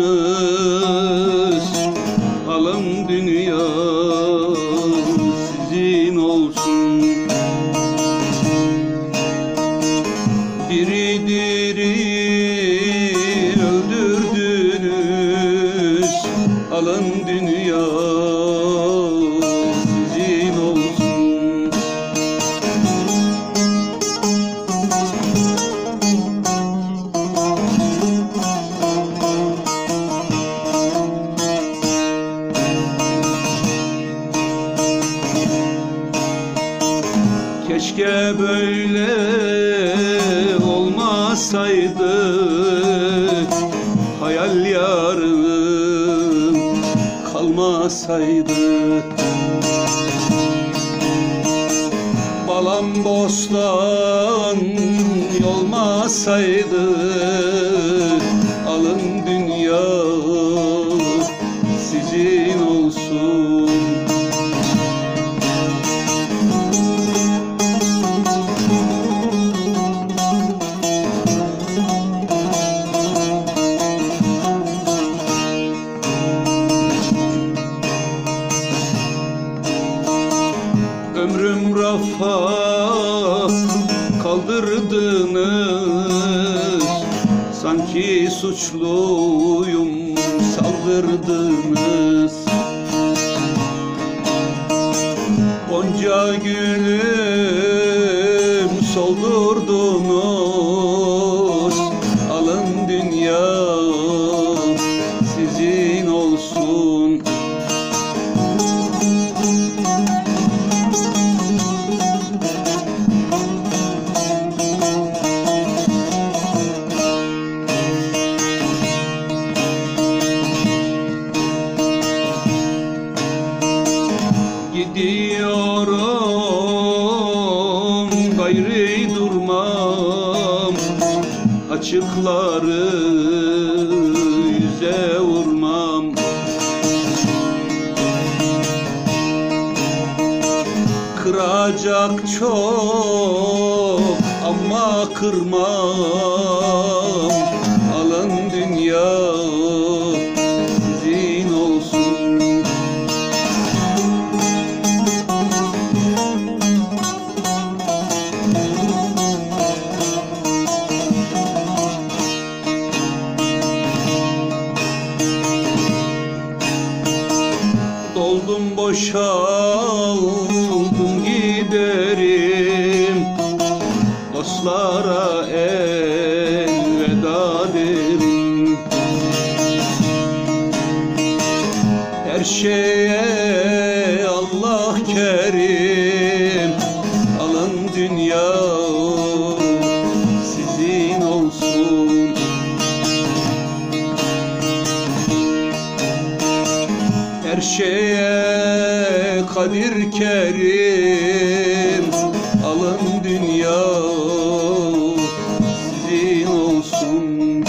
Yıldırdınız. Alın dünya Diri diri öldürdünüz. Alın dünya sizin olsun. Keşke böyle olmasaydı Hayal yarım kalmasaydı Balam bostan olmasaydı Alın dünya sizin olsun Ömrüm rafa kaldırdınız. Sanki suçluyum saldırdınız. Gonca gülüm soldurdunuz Gidiyorum. Gayri durmam Açıkları yüze vurmam. Kıracak çok ama kırmam boşaldım giderim. Dostlara elveda derim. Her şeye Allah kerim. Alın dünya sizin olsun Her şeye kadir kerim. Alın dünya sizin olsun.